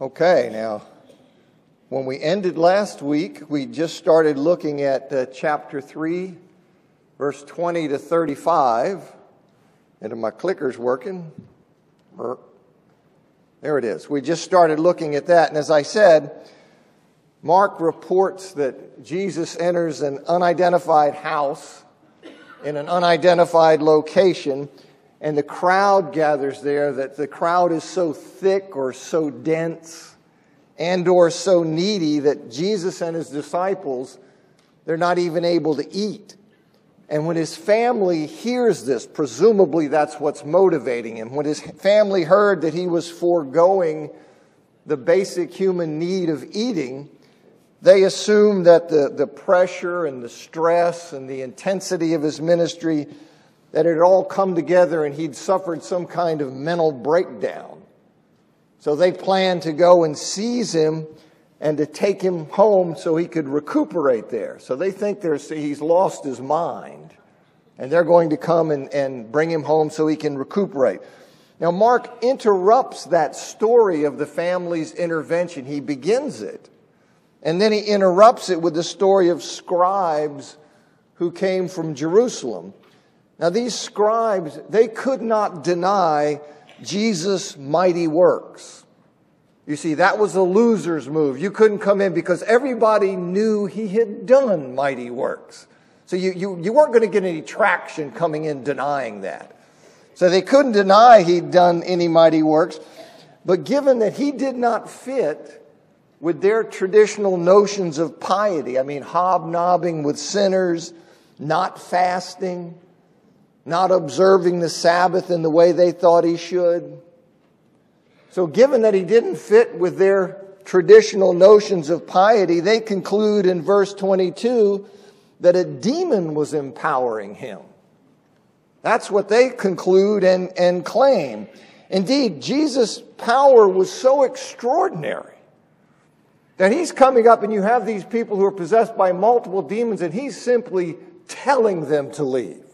Okay, now, when we ended last week, we just started looking at uh, chapter 3, verse 20 to 35. And if my clicker's working. There it is. We just started looking at that. And as I said, Mark reports that Jesus enters an unidentified house in an unidentified location and the crowd gathers there that the crowd is so thick or so dense and or so needy that Jesus and his disciples they're not even able to eat. And when his family hears this, presumably that's what's motivating him. When his family heard that he was foregoing the basic human need of eating, they assumed that the, the pressure and the stress and the intensity of his ministry that it had all come together and he'd suffered some kind of mental breakdown. So they planned to go and seize him and to take him home so he could recuperate there. So they think he's lost his mind. And they're going to come and, and bring him home so he can recuperate. Now, Mark interrupts that story of the family's intervention. He begins it. And then he interrupts it with the story of scribes who came from Jerusalem. Now, these scribes, they could not deny Jesus' mighty works. You see, that was a loser's move. You couldn't come in because everybody knew he had done mighty works. So you, you, you weren't going to get any traction coming in denying that. So they couldn't deny he'd done any mighty works. But given that he did not fit with their traditional notions of piety, I mean, hobnobbing with sinners, not fasting, not observing the Sabbath in the way they thought he should. So, given that he didn't fit with their traditional notions of piety, they conclude in verse 22 that a demon was empowering him. That's what they conclude and, and claim. Indeed, Jesus' power was so extraordinary that he's coming up and you have these people who are possessed by multiple demons and he's simply telling them to leave.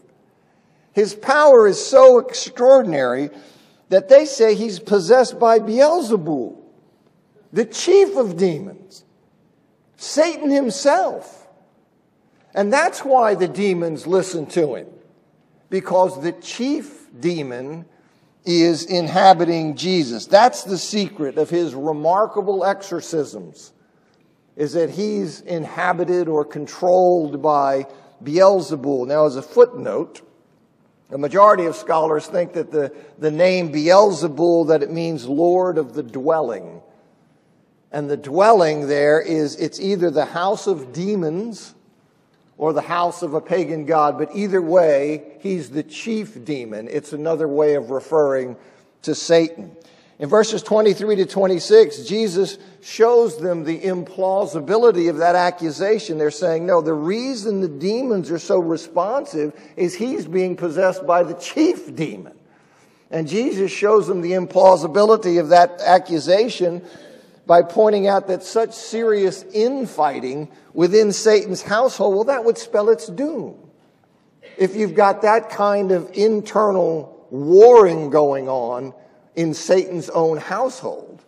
His power is so extraordinary that they say he's possessed by Beelzebul, the chief of demons, Satan himself. And that's why the demons listen to him, because the chief demon is inhabiting Jesus. That's the secret of his remarkable exorcisms, is that he's inhabited or controlled by Beelzebul. Now, as a footnote, the majority of scholars think that the, the name Beelzebul, that it means Lord of the dwelling. And the dwelling there is, it's either the house of demons or the house of a pagan god, but either way, he's the chief demon. It's another way of referring to Satan. In verses 23 to 26, Jesus shows them the implausibility of that accusation. They're saying, no, the reason the demons are so responsive is he's being possessed by the chief demon. And Jesus shows them the implausibility of that accusation by pointing out that such serious infighting within Satan's household, well, that would spell its doom. If you've got that kind of internal warring going on, in Satan's own household.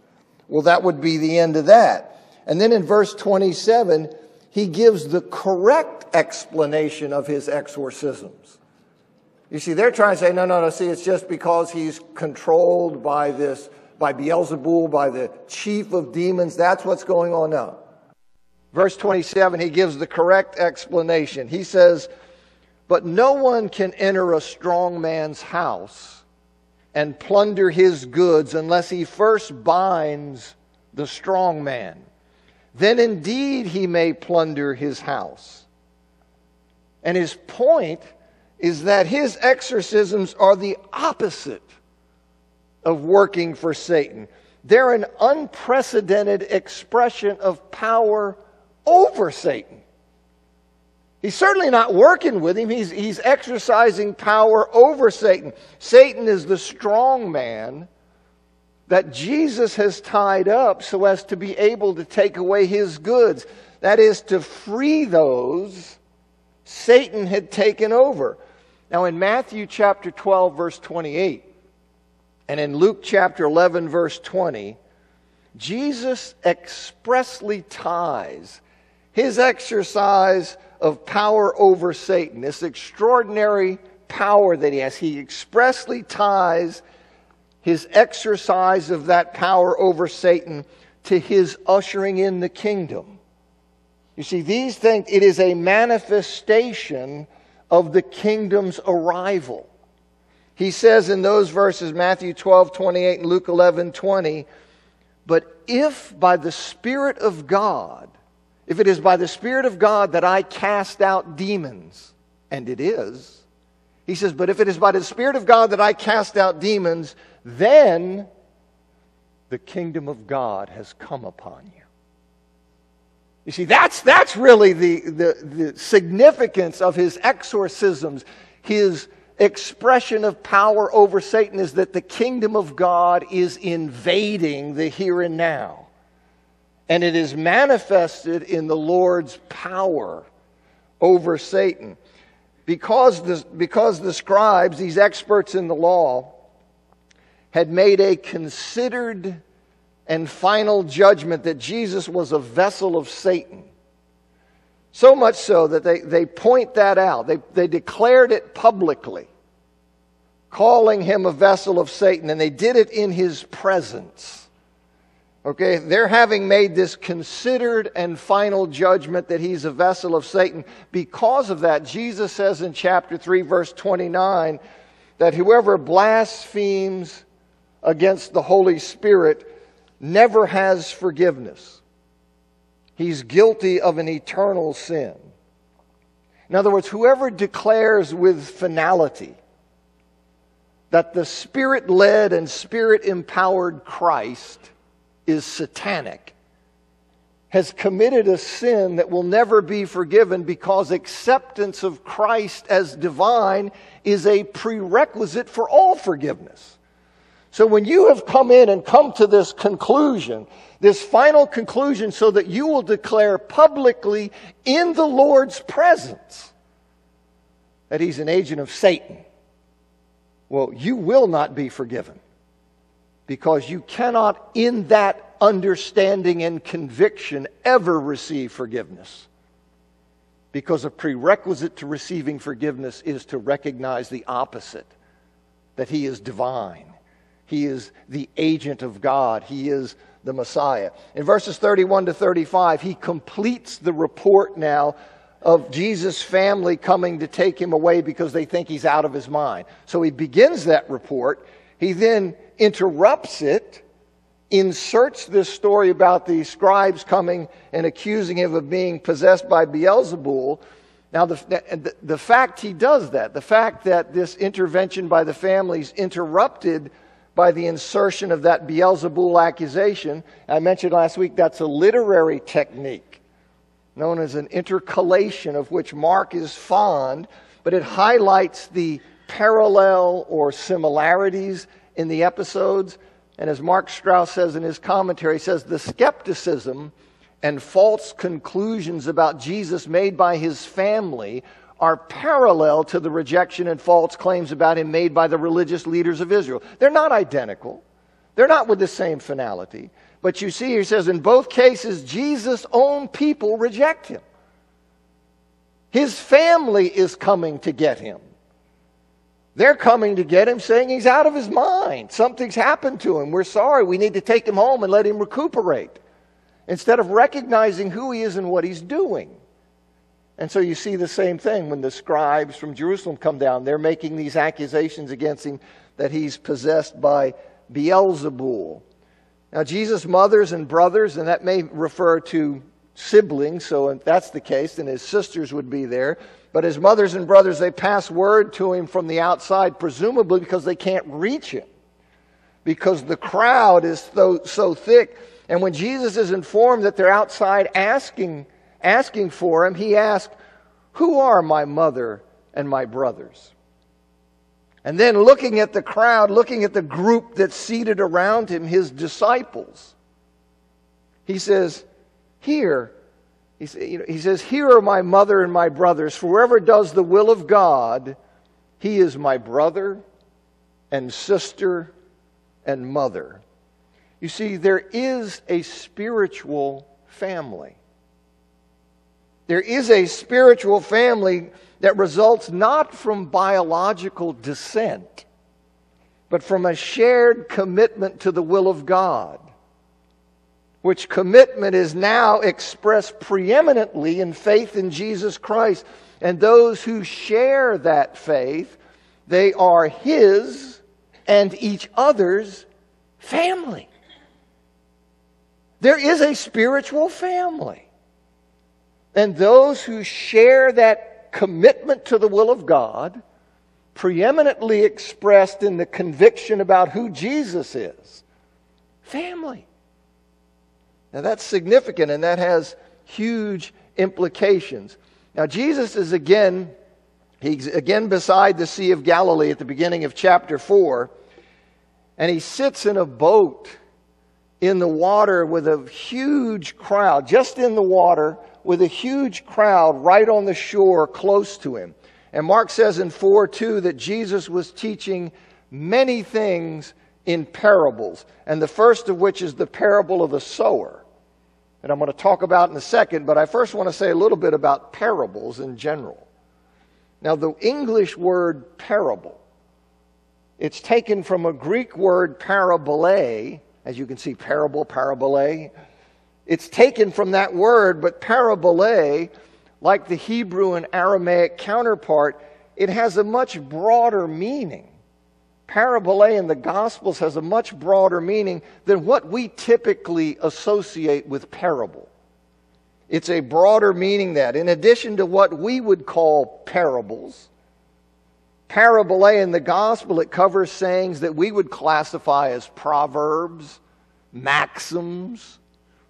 Well, that would be the end of that. And then in verse 27, he gives the correct explanation of his exorcisms. You see, they're trying to say, no, no, no, see, it's just because he's controlled by this, by Beelzebul, by the chief of demons. That's what's going on now. Verse 27, he gives the correct explanation. He says, But no one can enter a strong man's house and plunder his goods unless he first binds the strong man. Then indeed he may plunder his house. And his point is that his exorcisms are the opposite of working for Satan. They're an unprecedented expression of power over Satan. He's certainly not working with him. He's, he's exercising power over Satan. Satan is the strong man that Jesus has tied up so as to be able to take away his goods. That is, to free those Satan had taken over. Now, in Matthew chapter 12, verse 28, and in Luke chapter 11, verse 20, Jesus expressly ties his exercise of power over Satan, this extraordinary power that he has, he expressly ties his exercise of that power over Satan to his ushering in the kingdom. You see, these things, it is a manifestation of the kingdom's arrival. He says in those verses, Matthew 12, 28, and Luke 11, 20, but if by the Spirit of God, if it is by the Spirit of God that I cast out demons, and it is, he says, but if it is by the Spirit of God that I cast out demons, then the kingdom of God has come upon you. You see, that's, that's really the, the, the significance of his exorcisms, his expression of power over Satan is that the kingdom of God is invading the here and now. And it is manifested in the Lord's power over Satan. Because the, because the scribes, these experts in the law, had made a considered and final judgment that Jesus was a vessel of Satan. So much so that they, they point that out. They, they declared it publicly, calling him a vessel of Satan, and they did it in his presence. Okay, they're having made this considered and final judgment that he's a vessel of Satan. Because of that, Jesus says in chapter 3, verse 29, that whoever blasphemes against the Holy Spirit never has forgiveness. He's guilty of an eternal sin. In other words, whoever declares with finality that the Spirit led and Spirit empowered Christ is satanic has committed a sin that will never be forgiven because acceptance of Christ as divine is a prerequisite for all forgiveness. So when you have come in and come to this conclusion, this final conclusion, so that you will declare publicly in the Lord's presence that he's an agent of Satan, well, you will not be forgiven because you cannot, in that understanding and conviction, ever receive forgiveness. Because a prerequisite to receiving forgiveness is to recognize the opposite that he is divine he is the agent of God. He is the Messiah. In verses 31 to 35, he completes the report now of Jesus' family coming to take him away because they think he's out of his mind. So he begins that report. He then interrupts it, inserts this story about the scribes coming and accusing him of being possessed by Beelzebul. Now, the, the, the fact he does that, the fact that this intervention by the families interrupted by the insertion of that Beelzebul accusation. I mentioned last week that's a literary technique known as an intercalation of which Mark is fond, but it highlights the parallel or similarities in the episodes. And as Mark Strauss says in his commentary, he says the skepticism and false conclusions about Jesus made by his family are parallel to the rejection and false claims about him made by the religious leaders of Israel. They're not identical, they're not with the same finality. But you see, he says, in both cases, Jesus' own people reject him. His family is coming to get him. They're coming to get him saying he's out of his mind. Something's happened to him. We're sorry. We need to take him home and let him recuperate. Instead of recognizing who he is and what he's doing. And so you see the same thing when the scribes from Jerusalem come down. They're making these accusations against him that he's possessed by Beelzebul. Now, Jesus' mothers and brothers, and that may refer to siblings, so if that's the case, then his sisters would be there. But his mothers and brothers, they pass word to him from the outside, presumably because they can't reach him, because the crowd is so, so thick. And when Jesus is informed that they're outside asking asking for him, he asks, Who are my mother and my brothers? And then looking at the crowd, looking at the group that's seated around him, his disciples, he says, Here, he, says, Here are my mother and my brothers. For whoever does the will of God, he is my brother and sister and mother. You see, there is a spiritual family. There is a spiritual family that results not from biological descent, but from a shared commitment to the will of God, which commitment is now expressed preeminently in faith in Jesus Christ. And those who share that faith, they are His and each other's family. There is a spiritual family. And those who share that commitment to the will of God, preeminently expressed in the conviction about who Jesus is, family. Now that's significant and that has huge implications. Now, Jesus is again, he's again beside the Sea of Galilee at the beginning of chapter 4, and he sits in a boat in the water with a huge crowd, just in the water with a huge crowd right on the shore close to him. And Mark says in 4 2 that Jesus was teaching many things in parables, and the first of which is the parable of the sower. And I'm going to talk about in a second, but I first want to say a little bit about parables in general. Now, the English word parable, it's taken from a Greek word parabole, as you can see, parable, parabole. It's taken from that word, but parabole, like the Hebrew and Aramaic counterpart, it has a much broader meaning. Parabole in the Gospels has a much broader meaning than what we typically associate with parable. It's a broader meaning that, in addition to what we would call parables, Parabole in the gospel, it covers sayings that we would classify as proverbs, maxims,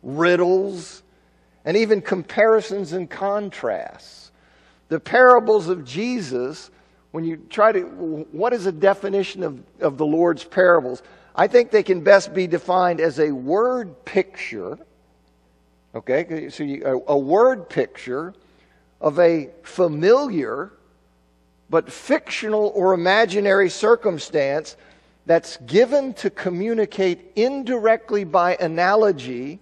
riddles, and even comparisons and contrasts. The parables of Jesus, when you try to, what is a definition of, of the Lord's parables? I think they can best be defined as a word picture. Okay, so you, a, a word picture of a familiar but fictional or imaginary circumstance that's given to communicate indirectly by analogy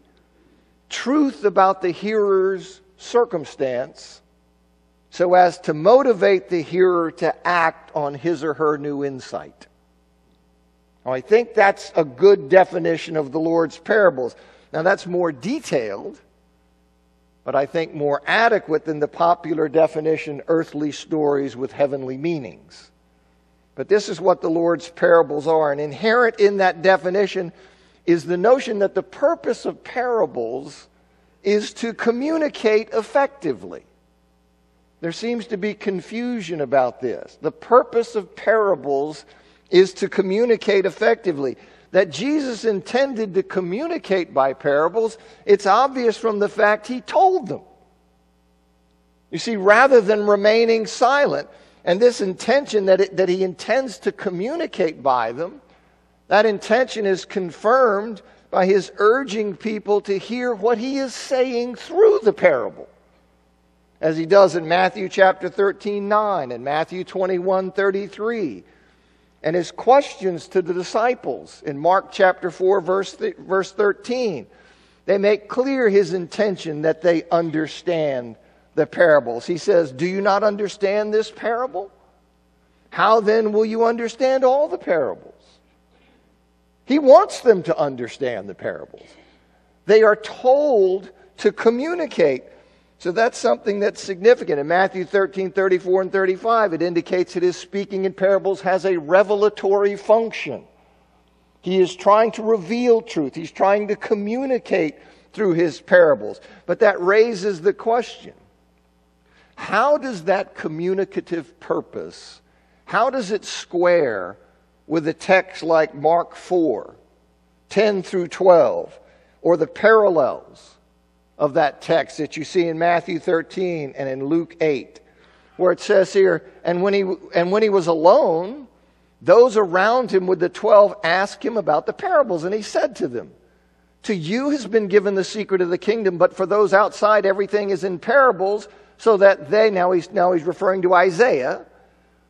truth about the hearer's circumstance so as to motivate the hearer to act on his or her new insight. Now, I think that's a good definition of the Lord's parables. Now, that's more detailed but I think more adequate than the popular definition earthly stories with heavenly meanings. But this is what the Lord's parables are. And inherent in that definition is the notion that the purpose of parables is to communicate effectively. There seems to be confusion about this. The purpose of parables is to communicate effectively that Jesus intended to communicate by parables, it's obvious from the fact he told them. You see, rather than remaining silent, and this intention that, it, that he intends to communicate by them, that intention is confirmed by his urging people to hear what he is saying through the parable. As he does in Matthew chapter 13, 9, and Matthew 21, 33, and his questions to the disciples in Mark chapter 4, verse, th- verse 13. They make clear his intention that they understand the parables. He says, Do you not understand this parable? How then will you understand all the parables? He wants them to understand the parables. They are told to communicate so that's something that's significant. In Matthew 13, 34, and 35, it indicates that his speaking in parables has a revelatory function. He is trying to reveal truth, he's trying to communicate through his parables. But that raises the question how does that communicative purpose, how does it square with a text like Mark 4, 10 through 12, or the parallels? Of that text that you see in Matthew 13 and in Luke 8, where it says here, and when he, and when he was alone, those around him with the twelve asked him about the parables, and he said to them, To you has been given the secret of the kingdom, but for those outside, everything is in parables, so that they, now he's, now he's referring to Isaiah,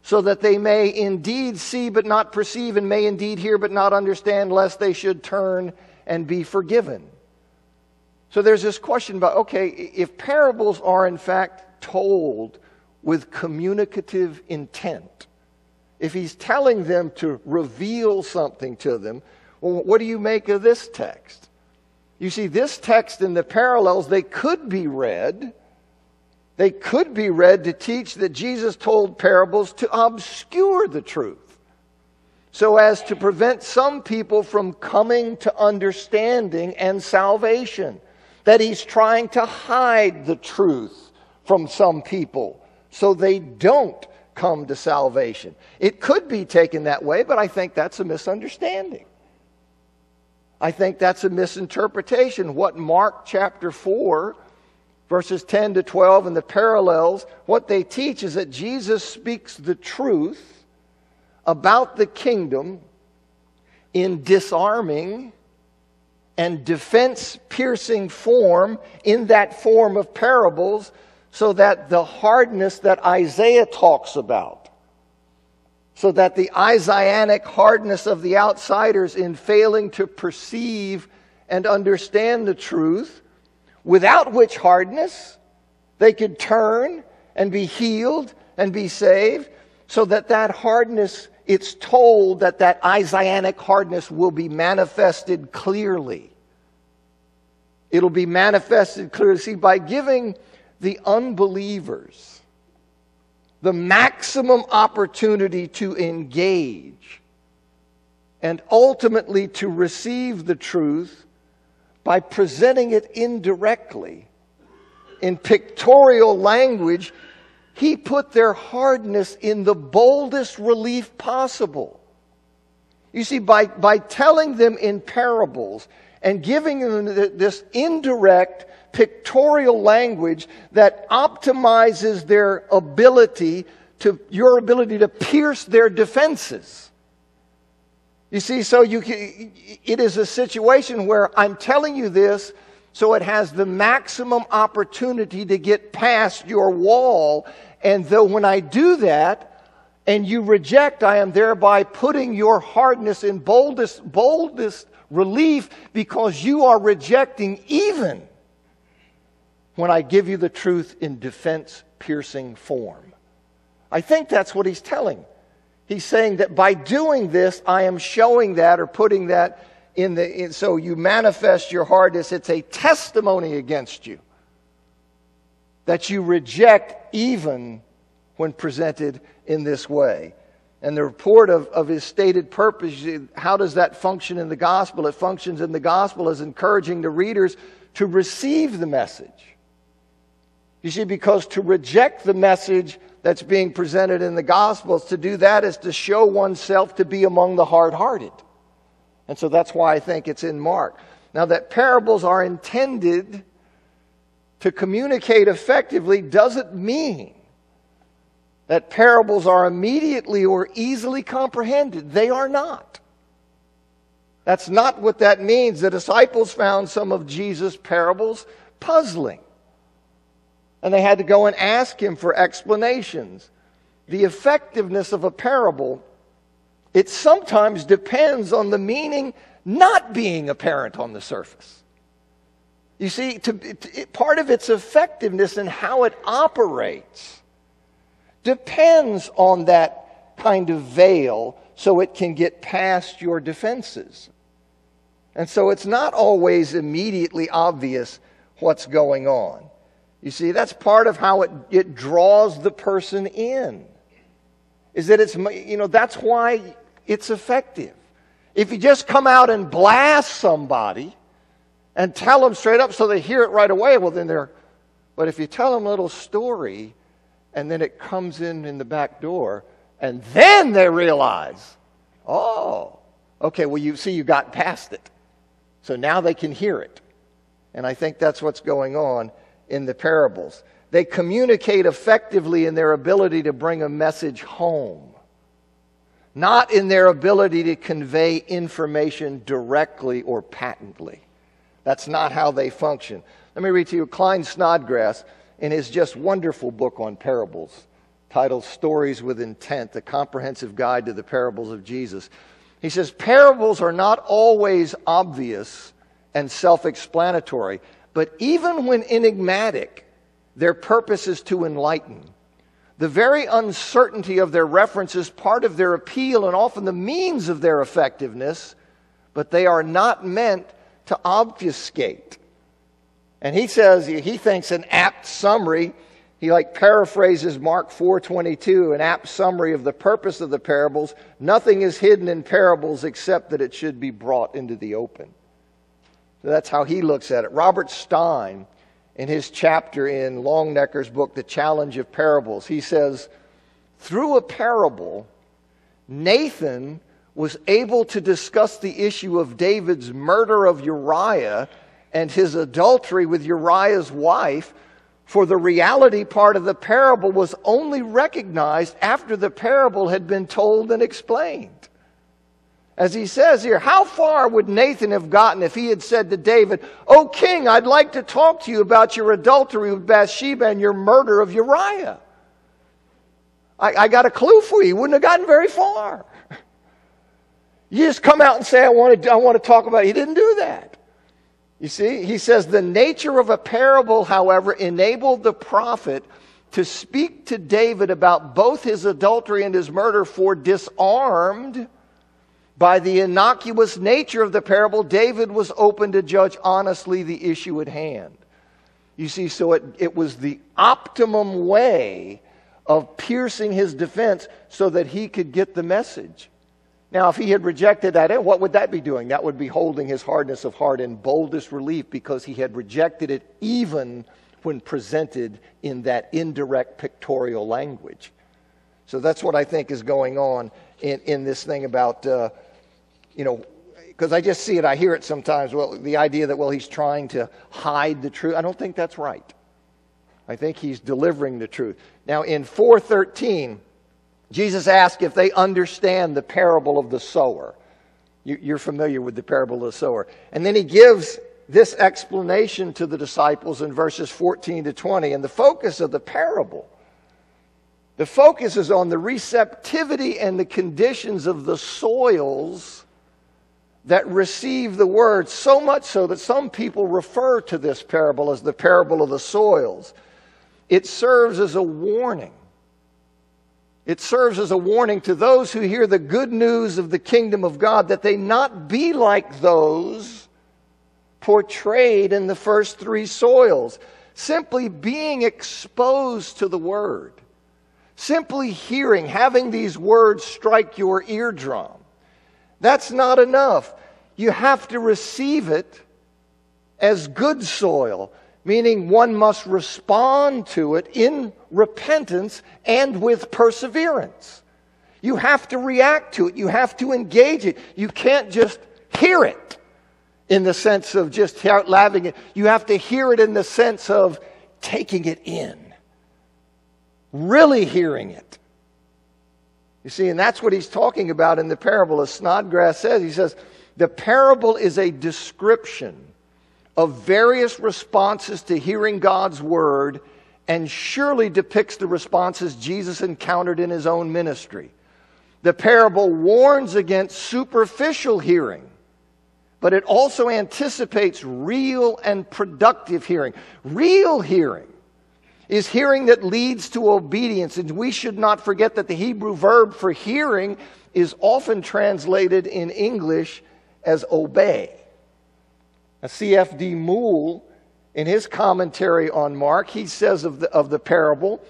so that they may indeed see but not perceive, and may indeed hear but not understand, lest they should turn and be forgiven. So there's this question about okay, if parables are in fact told with communicative intent, if he's telling them to reveal something to them, well, what do you make of this text? You see, this text and the parallels, they could be read. They could be read to teach that Jesus told parables to obscure the truth so as to prevent some people from coming to understanding and salvation. That he's trying to hide the truth from some people so they don't come to salvation. It could be taken that way, but I think that's a misunderstanding. I think that's a misinterpretation. What Mark chapter 4, verses 10 to 12, and the parallels, what they teach is that Jesus speaks the truth about the kingdom in disarming and defense piercing form in that form of parables so that the hardness that Isaiah talks about, so that the Isaianic hardness of the outsiders in failing to perceive and understand the truth, without which hardness they could turn and be healed and be saved, so that that hardness it's told that that Isaianic hardness will be manifested clearly. It'll be manifested clearly. See, by giving the unbelievers the maximum opportunity to engage and ultimately to receive the truth by presenting it indirectly in pictorial language he put their hardness in the boldest relief possible. You see, by, by telling them in parables and giving them this indirect pictorial language that optimizes their ability to your ability to pierce their defenses. You see, so you can, it is a situation where I'm telling you this so it has the maximum opportunity to get past your wall and though when I do that, and you reject, I am thereby putting your hardness in boldest, boldest relief because you are rejecting even when I give you the truth in defense piercing form. I think that's what he's telling. He's saying that by doing this, I am showing that or putting that in the, in, so you manifest your hardness. It's a testimony against you that you reject even when presented in this way. And the report of, of his stated purpose, how does that function in the gospel? It functions in the gospel as encouraging the readers to receive the message. You see, because to reject the message that's being presented in the gospels, to do that is to show oneself to be among the hard hearted. And so that's why I think it's in Mark. Now, that parables are intended to communicate effectively doesn't mean that parables are immediately or easily comprehended. They are not. That's not what that means. The disciples found some of Jesus' parables puzzling. And they had to go and ask him for explanations. The effectiveness of a parable, it sometimes depends on the meaning not being apparent on the surface. You see, to, to, part of its effectiveness and how it operates depends on that kind of veil so it can get past your defenses. And so it's not always immediately obvious what's going on. You see, that's part of how it, it draws the person in. Is that it's, you know, that's why it's effective. If you just come out and blast somebody, and tell them straight up so they hear it right away, well, then they're. But if you tell them a little story and then it comes in in the back door, and then they realize, oh, okay, well, you see, you got past it. So now they can hear it. And I think that's what's going on in the parables. They communicate effectively in their ability to bring a message home, not in their ability to convey information directly or patently. That's not how they function. Let me read to you Klyne Snodgrass in his just wonderful book on parables titled Stories with Intent, a comprehensive guide to the parables of Jesus. He says, Parables are not always obvious and self explanatory. But even when enigmatic, their purpose is to enlighten. The very uncertainty of their reference is part of their appeal and often the means of their effectiveness, but they are not meant to obfuscate. And he says he thinks an apt summary he like paraphrases Mark 4:22, an apt summary of the purpose of the parables. Nothing is hidden in parables except that it should be brought into the open. So that's how he looks at it. Robert Stein, in his chapter in Longenecker's book, The Challenge of Parables, he says, through a parable, Nathan was able to discuss the issue of David's murder of Uriah and his adultery with Uriah's wife for the reality part of the parable was only recognized after the parable had been told and explained. As he says here, how far would Nathan have gotten if he had said to David, Oh, king, I'd like to talk to you about your adultery with Bathsheba and your murder of Uriah? I, I got a clue for you. He wouldn't have gotten very far. You just come out and say, I want to, I want to talk about it. He didn't do that. You see, he says the nature of a parable, however, enabled the prophet to speak to David about both his adultery and his murder, for disarmed by the innocuous nature of the parable, David was open to judge honestly the issue at hand. You see, so it, it was the optimum way of piercing his defense so that he could get the message. Now, if he had rejected that, what would that be doing? That would be holding his hardness of heart in boldest relief because he had rejected it even when presented in that indirect pictorial language. So that's what I think is going on in, in this thing about, uh, you know, because I just see it, I hear it sometimes. Well, the idea that, well, he's trying to hide the truth. I don't think that's right. I think he's delivering the truth. Now, in 413, Jesus asked if they understand the parable of the sower. You're familiar with the parable of the sower. And then he gives this explanation to the disciples in verses 14 to 20. And the focus of the parable, the focus is on the receptivity and the conditions of the soils that receive the word, so much so that some people refer to this parable as the parable of the soils. It serves as a warning it serves as a warning to those who hear the good news of the kingdom of God that they not be like those portrayed in the first three soils. Simply being exposed to the word, simply hearing, having these words strike your eardrum. That's not enough. You have to receive it as good soil meaning one must respond to it in repentance and with perseverance. You have to react to it. You have to engage it. You can't just hear it in the sense of just laughing it. You have to hear it in the sense of taking it in, really hearing it. You see, and that's what he's talking about in the parable. As Snodgrass says, he says, the parable is a description of various responses to hearing God's word and surely depicts the responses Jesus encountered in his own ministry. The parable warns against superficial hearing, but it also anticipates real and productive hearing. Real hearing is hearing that leads to obedience, and we should not forget that the Hebrew verb for hearing is often translated in English as obey. C.F.D. Moule, in his commentary on Mark, he says of the, of the parable,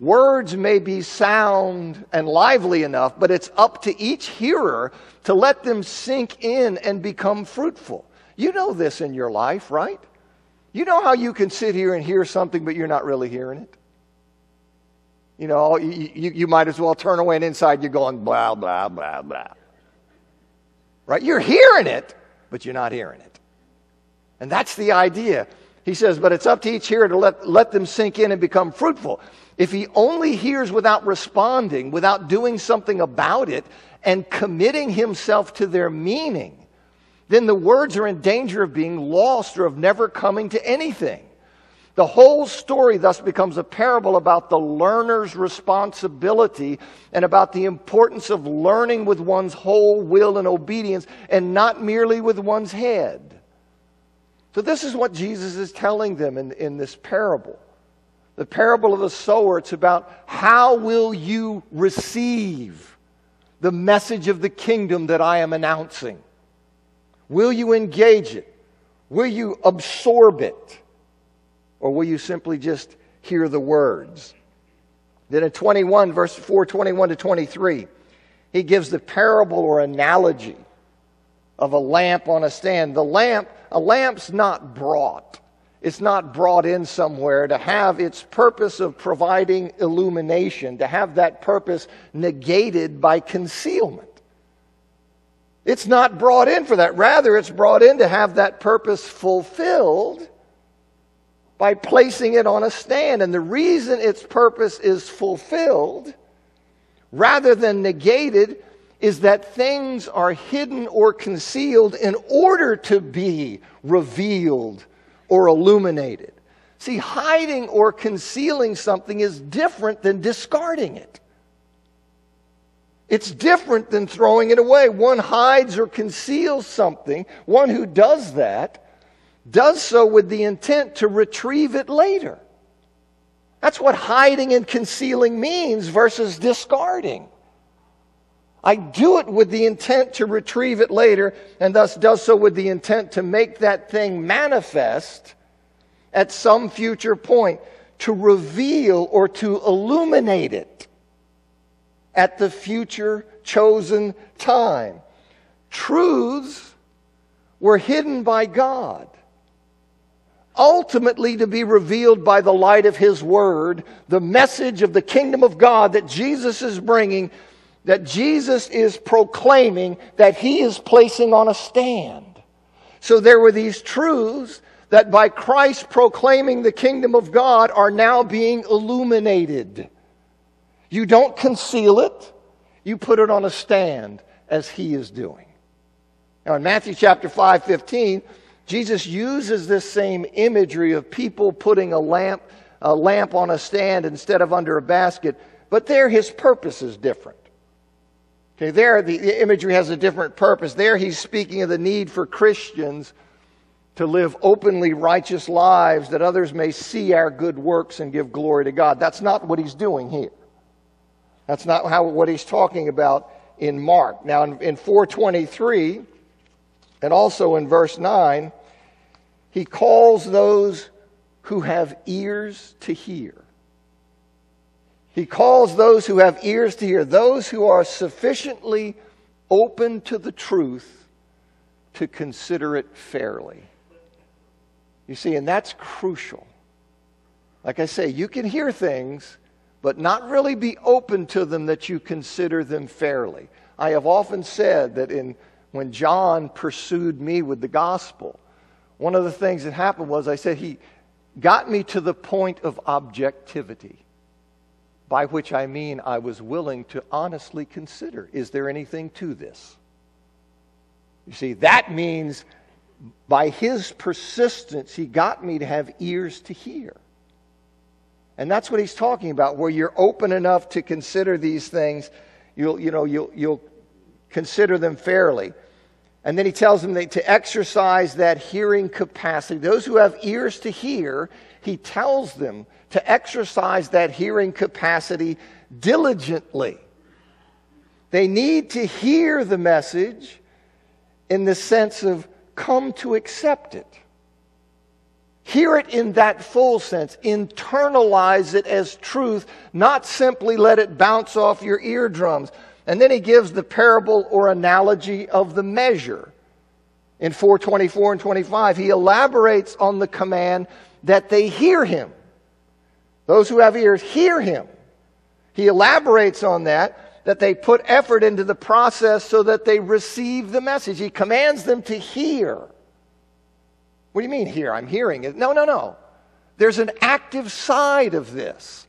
words may be sound and lively enough, but it's up to each hearer to let them sink in and become fruitful. You know this in your life, right? You know how you can sit here and hear something, but you're not really hearing it? You know, you, you, you might as well turn away and inside you're going blah, blah, blah, blah. Right? You're hearing it, but you're not hearing it. And that's the idea. He says, but it's up to each hearer to let, let them sink in and become fruitful. If he only hears without responding, without doing something about it, and committing himself to their meaning, then the words are in danger of being lost or of never coming to anything. The whole story thus becomes a parable about the learner's responsibility and about the importance of learning with one's whole will and obedience and not merely with one's head. So, this is what Jesus is telling them in, in this parable. The parable of the sower, it's about how will you receive the message of the kingdom that I am announcing? Will you engage it? Will you absorb it? Or will you simply just hear the words? Then in 21, verse 4, 21 to 23, he gives the parable or analogy of a lamp on a stand. The lamp, a lamp's not brought. It's not brought in somewhere to have its purpose of providing illumination, to have that purpose negated by concealment. It's not brought in for that. Rather, it's brought in to have that purpose fulfilled by placing it on a stand. And the reason its purpose is fulfilled, rather than negated, is that things are hidden or concealed in order to be revealed or illuminated. See, hiding or concealing something is different than discarding it. It's different than throwing it away. One hides or conceals something. One who does that does so with the intent to retrieve it later. That's what hiding and concealing means versus discarding. I do it with the intent to retrieve it later, and thus does so with the intent to make that thing manifest at some future point, to reveal or to illuminate it at the future chosen time. Truths were hidden by God, ultimately to be revealed by the light of His Word, the message of the kingdom of God that Jesus is bringing, that Jesus is proclaiming, that He is placing on a stand. So there were these truths that by Christ proclaiming the kingdom of God are now being illuminated. You don't conceal it, you put it on a stand as he is doing. Now, in Matthew chapter 5 15, Jesus uses this same imagery of people putting a lamp, a lamp on a stand instead of under a basket, but there his purpose is different. Okay, there the, imagery has a different purpose. There he's speaking of the need for Christians to live openly righteous lives that others may see our good works and give glory to God. That's not what he's doing here. That's not how, what he's talking about in Mark. Now, in, in 423 and also in verse 9, he calls those who have ears to hear. He calls those who have ears to hear, those who are sufficiently open to the truth to consider it fairly. You see, and that's crucial. Like I say, you can hear things but not really be open to them that you consider them fairly. I have often said that in, when John pursued me with the gospel, one of the things that happened was I said he got me to the point of objectivity, by which I mean I was willing to honestly consider is there anything to this? You see, that means by his persistence, he got me to have ears to hear. And that's what he's talking about, where you're open enough to consider these things. You'll, you know, you'll, you'll consider them fairly. And then he tells them to exercise that hearing capacity. Those who have ears to hear, he tells them to exercise that hearing capacity diligently. They need to hear the message in the sense of come to accept it. Hear it in that full sense. Internalize it as truth, not simply let it bounce off your eardrums. And then he gives the parable or analogy of the measure. In 424 and 25, he elaborates on the command that they hear him. Those who have ears hear him. He elaborates on that, that they put effort into the process so that they receive the message. He commands them to hear. What do you mean here? I'm hearing it. No, no, no. There's an active side of this.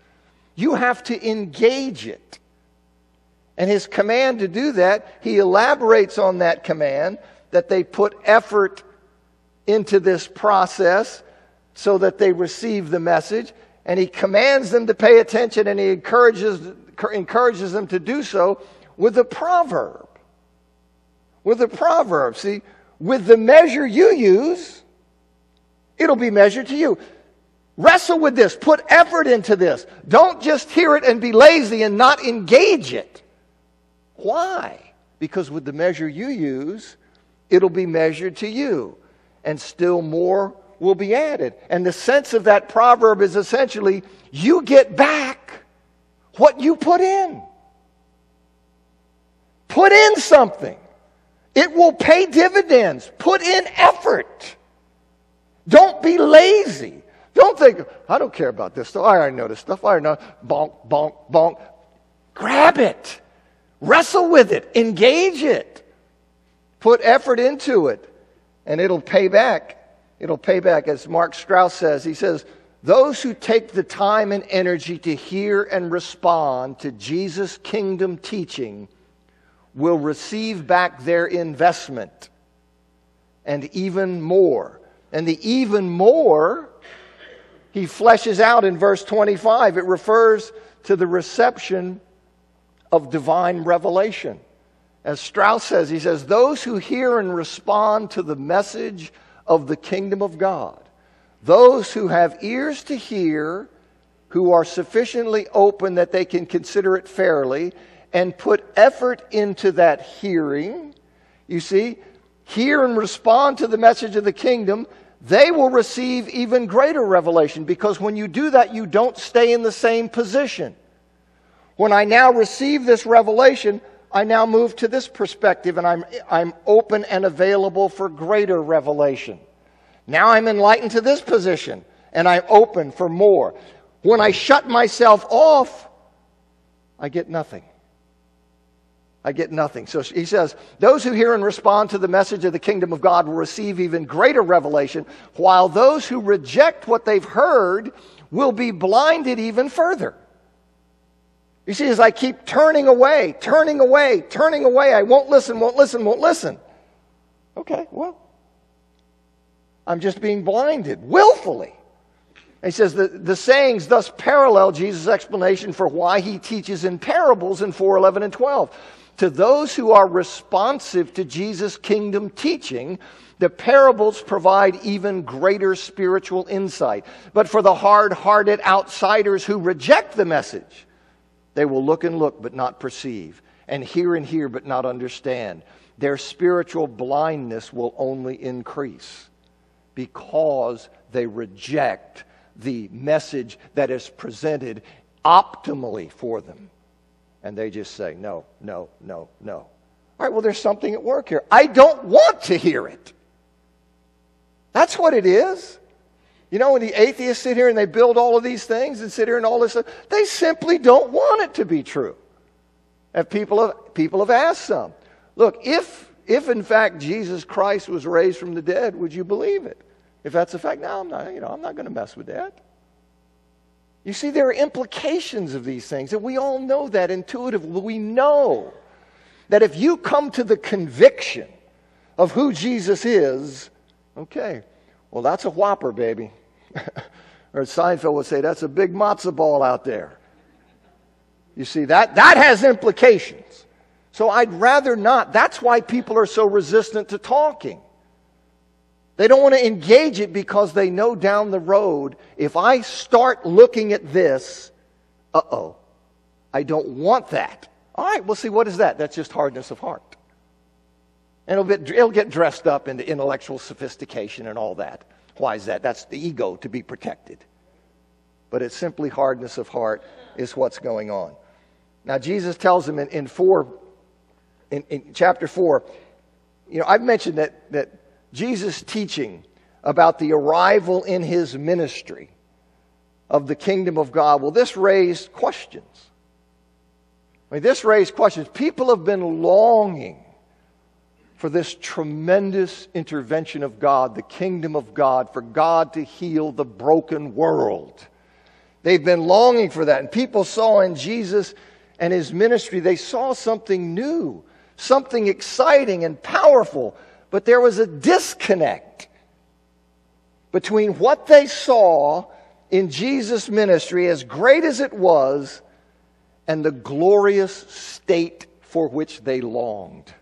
You have to engage it. And his command to do that, he elaborates on that command that they put effort into this process so that they receive the message. And he commands them to pay attention and he encourages, encourages them to do so with a proverb. With a proverb. See, with the measure you use, it'll be measured to you. Wrestle with this. Put effort into this. Don't just hear it and be lazy and not engage it. Why? Because with the measure you use, it'll be measured to you. And still more will be added. And the sense of that proverb is essentially you get back what you put in. Put in something. It will pay dividends. Put in effort. Don't be lazy. Don't think, I don't care about this stuff. I already know this stuff. I already know. Bonk, bonk, bonk. Grab it. Wrestle with it. Engage it. Put effort into it. And it'll pay back. It'll pay back. As Mark Strauss says, he says, those who take the time and energy to hear and respond to Jesus' kingdom teaching will receive back their investment and even more. And the even more he fleshes out in verse 25. It refers to the reception of divine revelation. As Strauss says, he says, Those who hear and respond to the message of the kingdom of God, those who have ears to hear, who are sufficiently open that they can consider it fairly, and put effort into that hearing, you see, hear and respond to the message of the kingdom, they will receive even greater revelation because when you do that, you don't stay in the same position. When I now receive this revelation, I now move to this perspective and I'm, I'm open and available for greater revelation. Now I'm enlightened to this position and I'm open for more. When I shut myself off, I get nothing. I get nothing. So he says, Those who hear and respond to the message of the kingdom of God will receive even greater revelation, while those who reject what they've heard will be blinded even further. You see, as I keep turning away, turning away, turning away, I won't listen, won't listen, won't listen. Okay, well, I'm just being blinded willfully. He says the, the sayings thus parallel Jesus' explanation for why he teaches in parables in 411 and 12. To those who are responsive to Jesus' kingdom teaching, the parables provide even greater spiritual insight. But for the hard hearted outsiders who reject the message, they will look and look but not perceive, and hear and hear but not understand. Their spiritual blindness will only increase because they reject the message that is presented optimally for them and they just say, no, no, no, no. All right, well, there's something at work here. I don't want to hear it. That's what it is. You know, when the atheists sit here and they build all of these things and sit here and all this stuff, they simply don't want it to be true. And people have, people have asked some, look, if, if in fact Jesus Christ was raised from the dead, would you believe it? If that's a fact, no, I'm not, you know, I'm not going to mess with that. You see, there are implications of these things, and we all know that intuitively. We know that if you come to the conviction of who Jesus is, okay, well, that's a whopper, baby. or Seinfeld would say, that's a big matzo ball out there. You see, that, that has implications. So I'd rather not. That's why people are so resistant to talking. They don't want to engage it because they know down the road, if I start looking at this, uh oh, I don't want that. All right, we'll see, what is that? That's just hardness of heart. And it'll, be, it'll get dressed up into intellectual sophistication and all that. Why is that? That's the ego to be protected. But it's simply hardness of heart is what's going on. Now, Jesus tells them in, in, four, in, in chapter 4, you know, I've mentioned that, that Jesus' teaching about the arrival in his ministry of the kingdom of God, well, this raised questions. I mean, this raised questions. People have been longing for this tremendous intervention of God, the kingdom of God, for God to heal the broken world. They've been longing for that. And people saw in Jesus and his ministry, they saw something new, something exciting and powerful but there was a disconnect between what they saw in Jesus' ministry, as great as it was, and the glorious state for which they longed.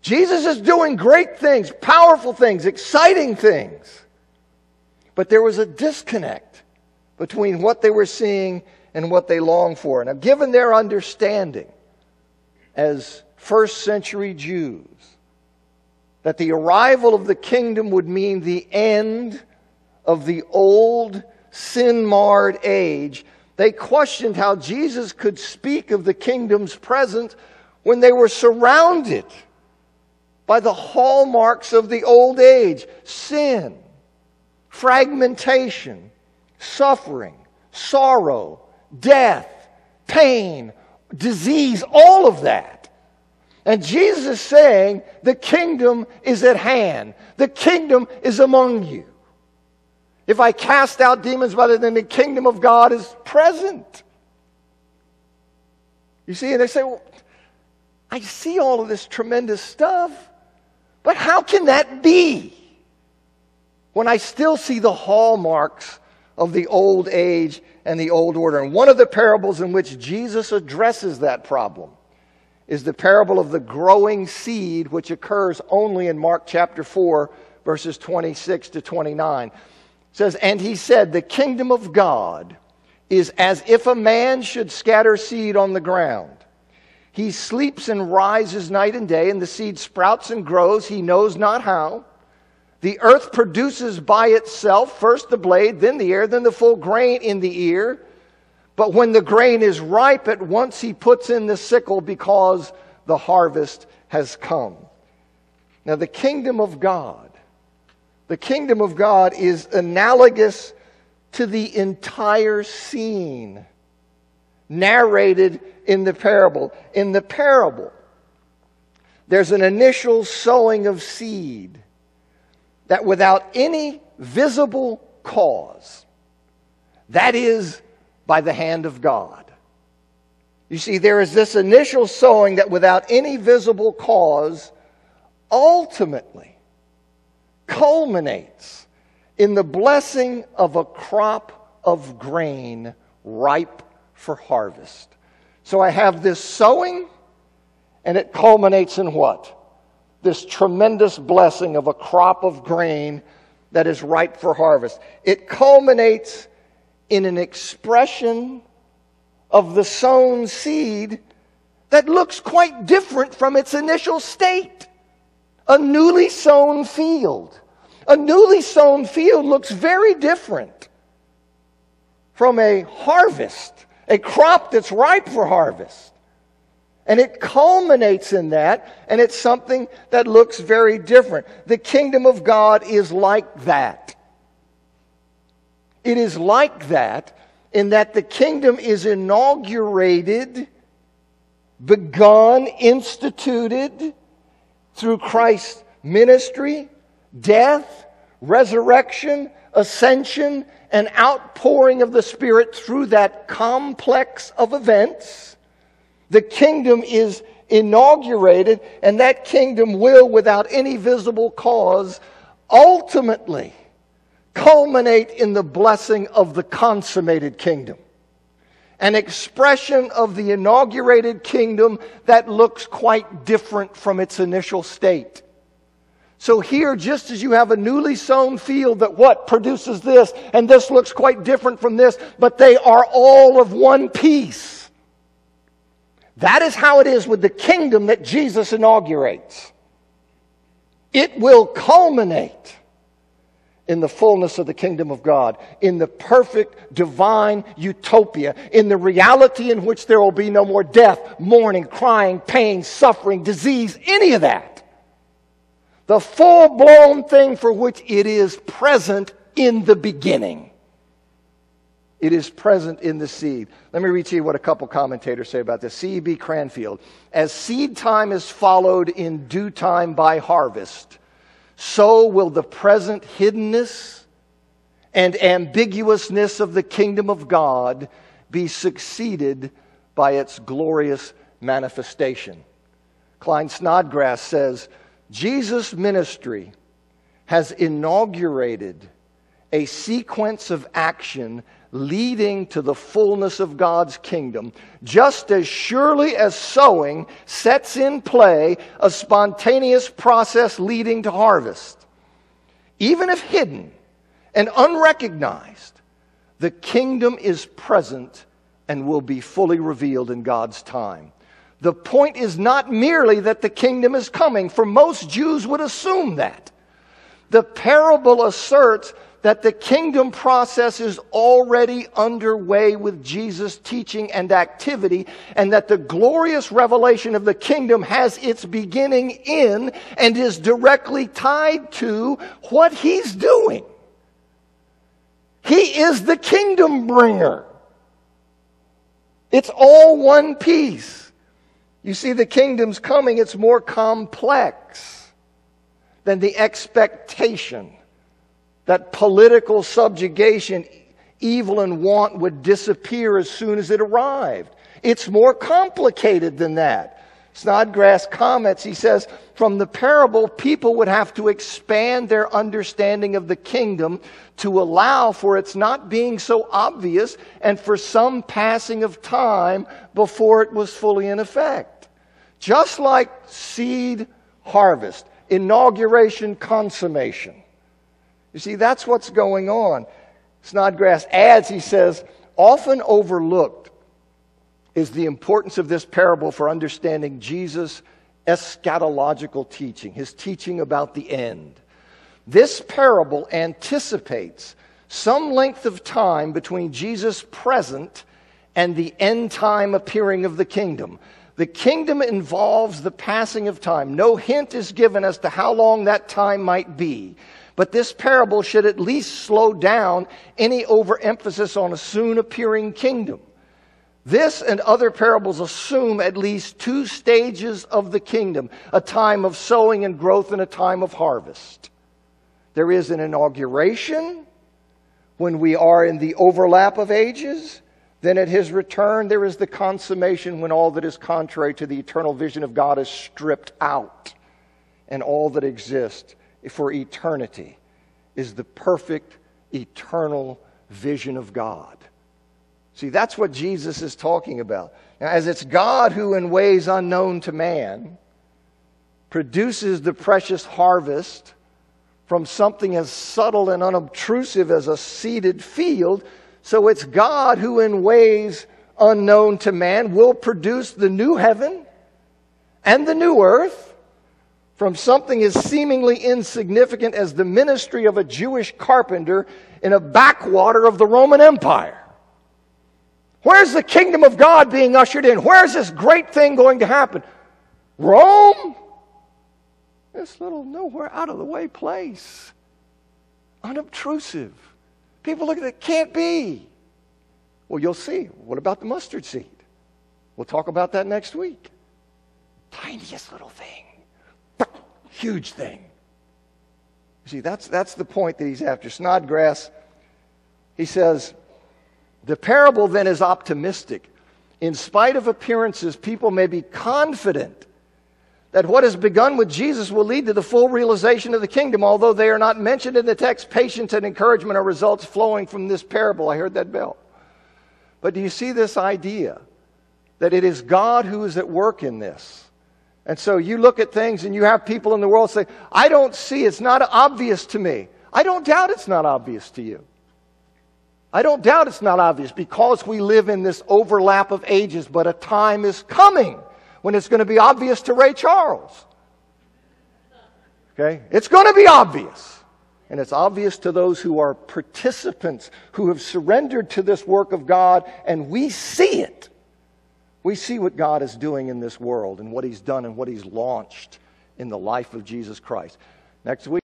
Jesus is doing great things, powerful things, exciting things. But there was a disconnect between what they were seeing and what they longed for. Now, given their understanding as first century Jews, that the arrival of the kingdom would mean the end of the old sin marred age, they questioned how Jesus could speak of the kingdom's presence when they were surrounded by the hallmarks of the old age sin, fragmentation, suffering, sorrow, death, pain, disease, all of that. And Jesus is saying, the kingdom is at hand. The kingdom is among you. If I cast out demons rather than the kingdom of God is present. You see, and they say, well, I see all of this tremendous stuff, but how can that be? When I still see the hallmarks of the old age and the old order. And one of the parables in which Jesus addresses that problem is the parable of the growing seed, which occurs only in Mark chapter 4, verses 26 to 29 It says, And he said, The kingdom of God is as if a man should scatter seed on the ground. He sleeps and rises night and day, and the seed sprouts and grows, he knows not how. The earth produces by itself first the blade, then the ear, then the full grain in the ear. But when the grain is ripe, at once he puts in the sickle because the harvest has come. Now, the kingdom of God the kingdom of God is analogous to the entire scene narrated in the parable. In the parable, there's an initial sowing of seed that without any visible cause, that is by the hand of God. You see, there is this initial sowing that without any visible cause, ultimately, culminates in the blessing of a crop of grain ripe for harvest. So I have this sowing, and it culminates in what? This tremendous blessing of a crop of grain that is ripe for harvest. It culminates in an expression of the sown seed that looks quite different from its initial state. A newly sown field. A newly sown field looks very different from a harvest, a crop that's ripe for harvest. And it culminates in that, and it's something that looks very different. The kingdom of God is like that. It is like that in that the kingdom is inaugurated, begun, instituted through Christ's ministry death, resurrection, ascension, and outpouring of the Spirit through that complex of events, the kingdom is inaugurated, and that kingdom will, without any visible cause, ultimately culminate in the blessing of the consummated kingdom. An expression of the inaugurated kingdom that looks quite different from its initial state. So here, just as you have a newly sown field that what produces this, and this looks quite different from this, but they are all of one piece. That is how it is with the kingdom that Jesus inaugurates. It will culminate in the fullness of the kingdom of God, in the perfect divine utopia, in the reality in which there will be no more death, mourning, crying, pain, suffering, disease, any of that the full blown thing for which it is present in the beginning. It is present in the seed. Let me read to you what a couple commentators say about this. C.B. Cranfield. As seed time is followed in due time by harvest, so will the present hiddenness and ambiguousness of the kingdom of God be succeeded by its glorious manifestation. Klyne Snodgrass says, Jesus' ministry has inaugurated a sequence of action leading to the fullness of God's kingdom, just as surely as sowing sets in play a spontaneous process leading to harvest. Even if hidden and unrecognized, the kingdom is present and will be fully revealed in God's time. The point is not merely that the kingdom is coming, for most Jews would assume that. The parable asserts that the kingdom process is already underway with Jesus' teaching and activity, and that the glorious revelation of the kingdom has its beginning in and is directly tied to what he's doing. He is the kingdom bringer. It's all one piece. You see, the kingdom's coming, it's more complex than the expectation that political subjugation, evil and want would disappear as soon as it arrived. It's more complicated than that. Snodgrass comments, he says, from the parable, people would have to expand their understanding of the kingdom to allow for its not being so obvious and for some passing of time before it was fully in effect. Just like seed harvest, inauguration, consummation. You see, that's what's going on. Snodgrass adds, he says, often overlooked is the importance of this parable for understanding Jesus' eschatological teaching, his teaching about the end. This parable anticipates some length of time between Jesus' present and the end time appearing of the kingdom. The kingdom involves the passing of time. No hint is given as to how long that time might be. But this parable should at least slow down any overemphasis on a soon appearing kingdom. This and other parables assume at least two stages of the kingdom a time of sowing and growth and a time of harvest. There is an inauguration when we are in the overlap of ages. Then at his return, there is the consummation when all that is contrary to the eternal vision of God is stripped out and all that exists for eternity is the perfect eternal vision of God. See, that's what Jesus is talking about. Now, as it's God who, in ways unknown to man, produces the precious harvest from something as subtle and unobtrusive as a seeded field, so it's God who, in ways unknown to man, will produce the new heaven and the new earth from something as seemingly insignificant as the ministry of a Jewish carpenter in a backwater of the Roman Empire. Where's the kingdom of God being ushered in? Where's this great thing going to happen? Rome? This little nowhere out of the way place. Unobtrusive. People look at it, can't be. Well, you'll see. What about the mustard seed? We'll talk about that next week. Tiniest little thing huge thing. You see, that's, that's the point that he's after. Snodgrass, he says, the parable then is optimistic. In spite of appearances, people may be confident that what has begun with Jesus will lead to the full realization of the kingdom, although they are not mentioned in the text. Patience and encouragement are results flowing from this parable. I heard that bell. But do you see this idea that it is God who is at work in this? And so you look at things and you have people in the world say, I don't see, it's not obvious to me. I don't doubt it's not obvious to you. I don't doubt it's not obvious because we live in this overlap of ages, but a time is coming when it's going to be obvious to Ray Charles. Okay? It's going to be obvious. And it's obvious to those who are participants, who have surrendered to this work of God, and we see it. We see what God is doing in this world and what He's done and what He's launched in the life of Jesus Christ. Next week,